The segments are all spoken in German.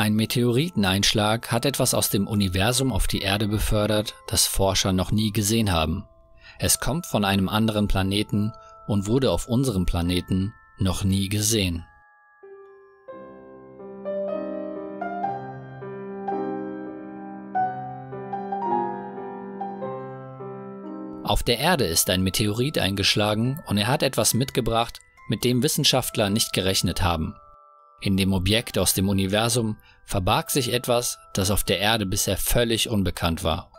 Ein Meteoriteneinschlag hat etwas aus dem Universum auf die Erde befördert, das Forscher noch nie gesehen haben. Es kommt von einem anderen Planeten und wurde auf unserem Planeten noch nie gesehen. Auf der Erde ist ein Meteorit eingeschlagen und er hat etwas mitgebracht, mit dem Wissenschaftler nicht gerechnet haben. In dem Objekt aus dem Universum verbarg sich etwas, das auf der Erde bisher völlig unbekannt war.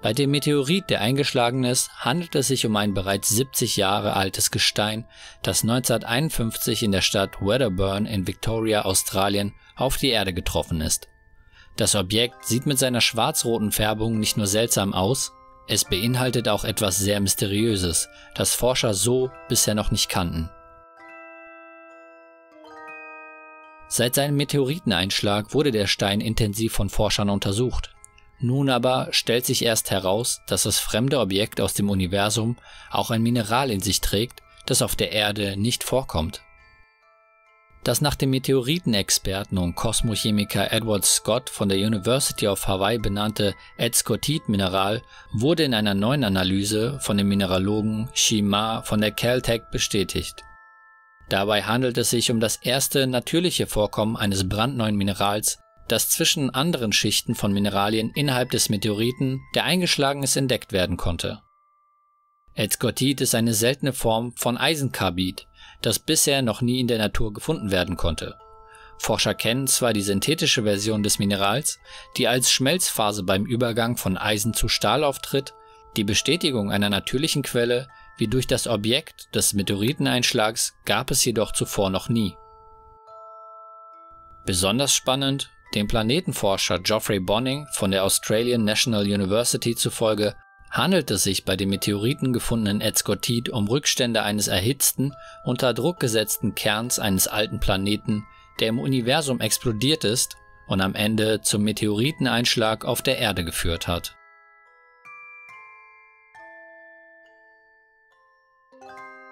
Bei dem Meteorit, der eingeschlagen ist, handelt es sich um ein bereits 70 Jahre altes Gestein, das 1951 in der Stadt Wedderburn in Victoria, Australien, auf die Erde getroffen ist. Das Objekt sieht mit seiner schwarz-roten Färbung nicht nur seltsam aus, es beinhaltet auch etwas sehr Mysteriöses, das Forscher so bisher noch nicht kannten. Seit seinem Meteoriteneinschlag wurde der Stein intensiv von Forschern untersucht. Nun aber stellt sich erst heraus, dass das fremde Objekt aus dem Universum auch ein Mineral in sich trägt, das auf der Erde nicht vorkommt. Das nach dem Meteoritenexperten und Kosmochemiker Edward Scott von der University of Hawaii benannte Edscotit-Mineral wurde in einer neuen Analyse von dem Mineralogen Shima von der Caltech bestätigt. Dabei handelt es sich um das erste natürliche Vorkommen eines brandneuen Minerals, das zwischen anderen Schichten von Mineralien innerhalb des Meteoriten, der eingeschlagen ist, entdeckt werden konnte. Edscotit ist eine seltene Form von Eisenkarbid, das bisher noch nie in der Natur gefunden werden konnte. Forscher kennen zwar die synthetische Version des Minerals, die als Schmelzphase beim Übergang von Eisen zu Stahl auftritt, die Bestätigung einer natürlichen Quelle wie durch das Objekt des Meteoriteneinschlags gab es jedoch zuvor noch nie. Besonders spannend, dem Planetenforscher Geoffrey Bonning von der Australian National University zufolge handelt es sich bei dem Meteoriten gefundenen Edscotit um Rückstände eines erhitzten, unter Druck gesetzten Kerns eines alten Planeten, der im Universum explodiert ist und am Ende zum Meteoriteneinschlag auf der Erde geführt hat Música